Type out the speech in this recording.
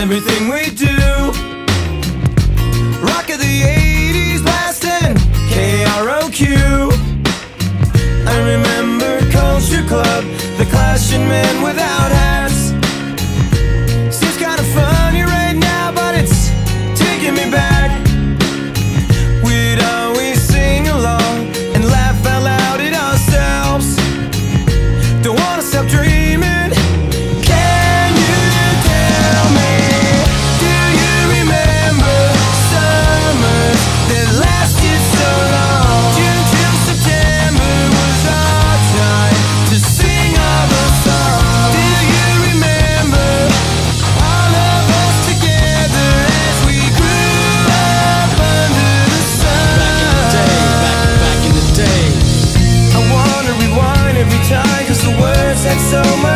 everything we do. Rock of the 80s blasting KROQ. I remember Culture Club, the clashing men without hats. Seems kinda funny right now, but it's taking me back. said so much.